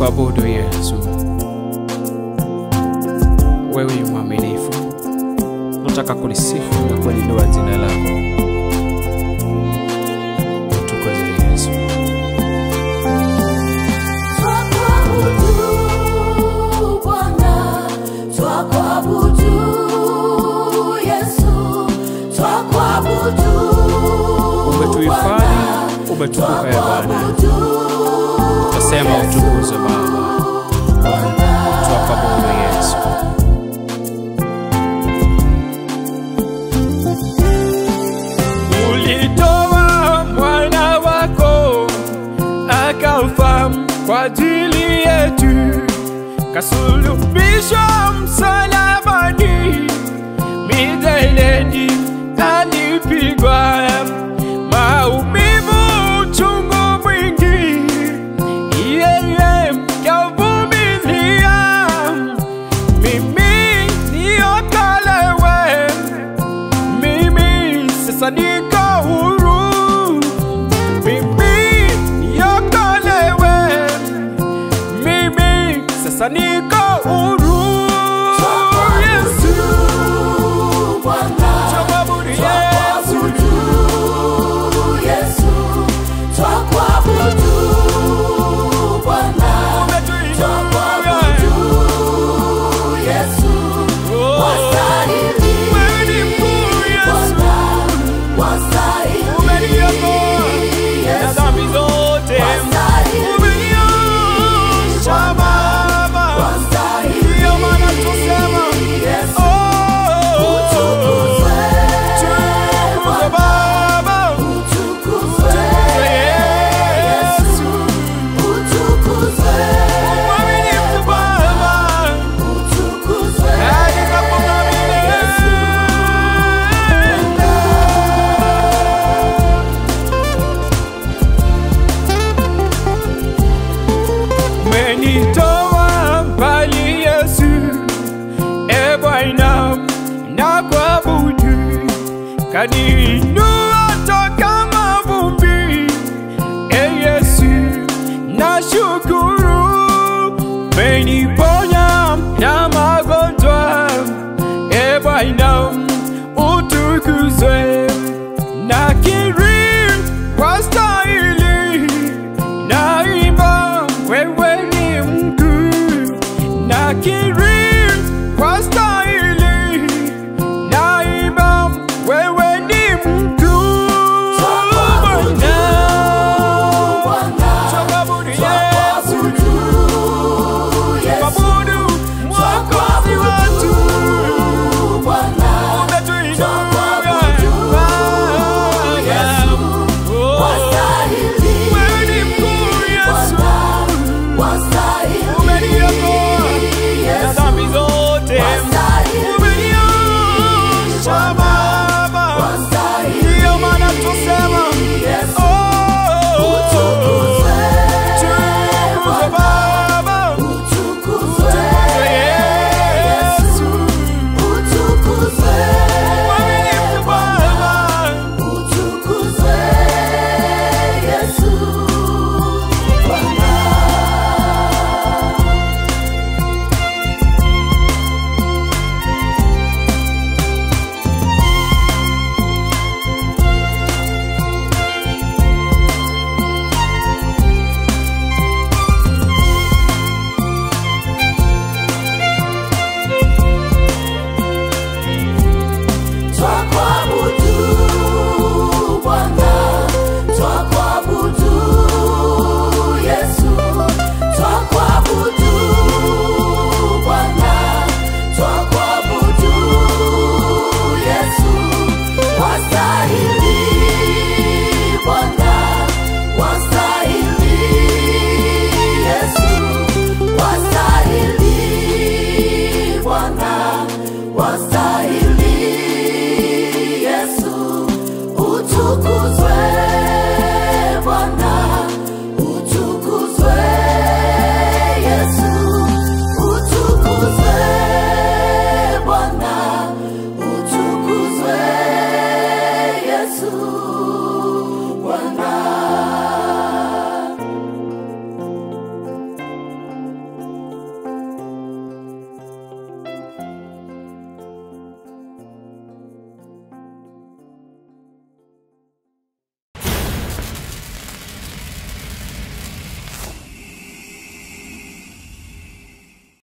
Twakuabudu Yesu, wewe ni mwaminifu, nataka kulisifu na kuliinua jina lako. Yesu, umetukuka ya Bwana, tasema utukuzwe Baba. Twakuabudu Yesu. Ulitoa mwana wako akafa kwa ajili yetu, kasulubishwa msalabani, mijeledi alipigwa, sasa niko huru, mimi niokolewe, mimi sasa niko huru. Yesu, kaniinua toka mavumbi, e Yesu, na shukuru,